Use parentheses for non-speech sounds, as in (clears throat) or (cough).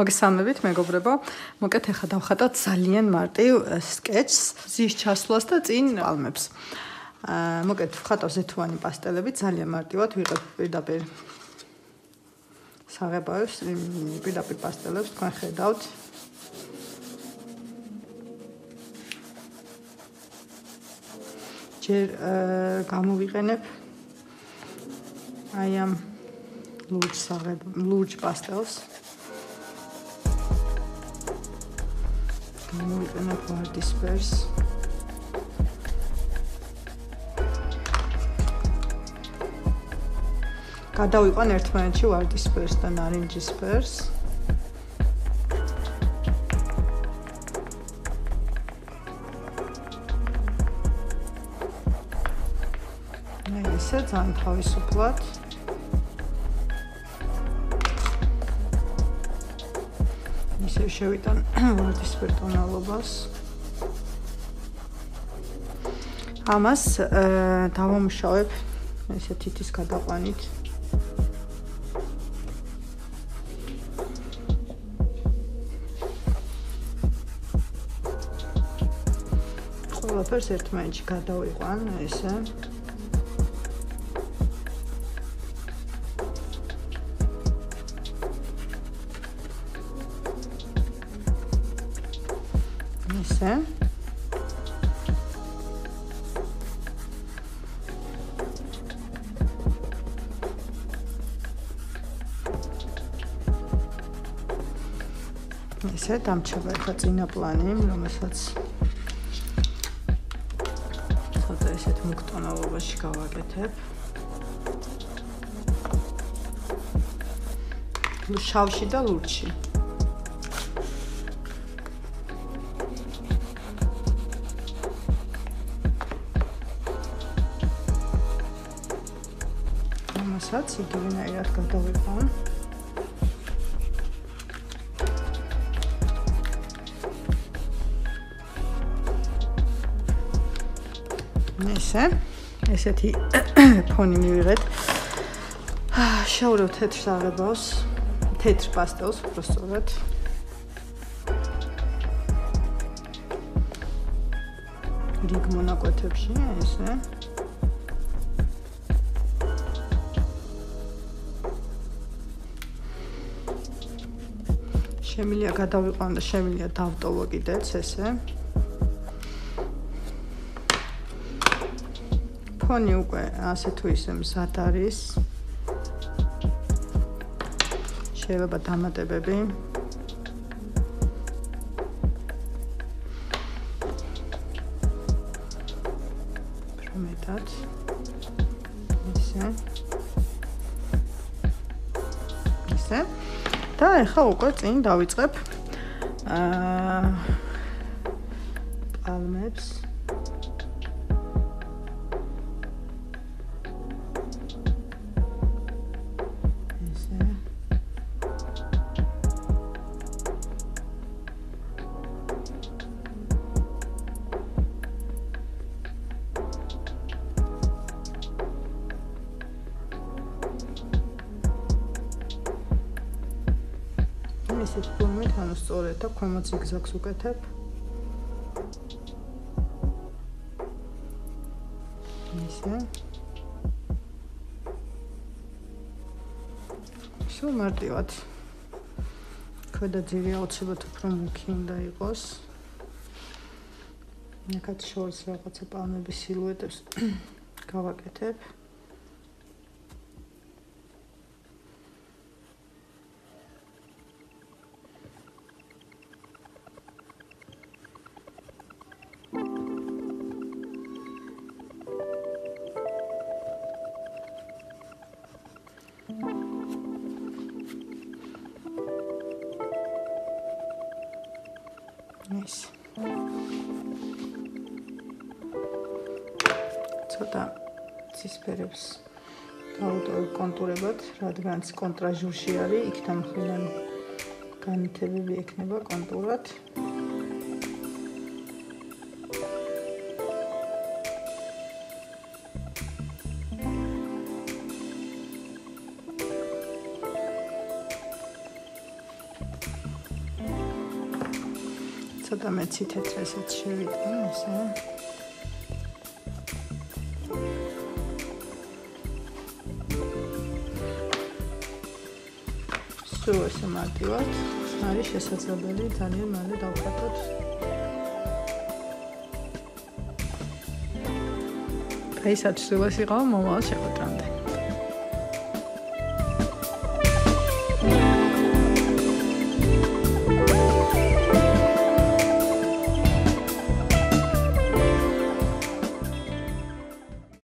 მოგესალმებით, მეგობრებო. მოკეთ ახლა დავხატოთ ძალიან მარტივ სკეჩს ზის ჩასვლას და წინ პალმებს. აა მოკეთ ვხატავ ზეთოვანი პასტელები, ძალიან მარტივად ვიღებ პირდაპირ საღებავს, პირდაპირ პასტელებს თქვენ ხედავთ. ჯერ აა გამოვიყენებ აი ამ ლურჯ საღებ ლურჯ პასტელს. მოვიყენებ ვარდისფერს. გადავიყვან ერთმანეთში ვარდისფერს და ნარინჯისფერს. აი ესე ძალიან თავისუფლად. ისე შევიტან (clears throat) ვარდისფერ ტონალობას. ამას დავამშავებ ესე თითის გადაყვანით. ყველაფერს ერთმანეთში გადავიყვან ესე. ესე დამჩება ხა წინა პლანი, რომელსაც ცოტა ესეთ მუქტონალობაში გავაკეთებ. შავში და ლურჯში. რასაც იგივენაირად გადავიყავ. ესე, ესეთი ფონი მივიღეთ. შაურავ თეთრ საღებავს, თეთრ პასტელს უბრალოდ. რიგ მონაკვეთებში ესე. შემილია გადავიყვან და შემილია დავტოვო კიდეც ესე. ფონი უკვე ასე თუ ისე მზად არის. შეიძლება დამატებები. მეტად. ესე. ესე. და ახლა უკვე წინ დავიწყებ აა პალმებს ისეთ ფორმით, ანუ სწორედ და ქვემოთ ზიგზაგს უკეთებ. ისე. სულ მარტივად. ქვედა ძირი აუცილებლად უფრო მუქი უნდა იყოს. ნაკად შორს რაღაცა პალმების სილუეტებს (coughs) გავაკეთებ. ეს ცოტა ცისფერებს დავუტოვებ კონტურებად, რადგანაც კონტრაჟურში არის, იქთან მხოლოდ განითებები ექნება კონტურად. ცოტა მეცი თეთრესაც შევიტან, ასე. სულ ესე მარტივად არის შესაძლებელი ძალიან მალე დავხატოთ. დღესაც სულ ეს იყო მომავალ შეხვედრამდე.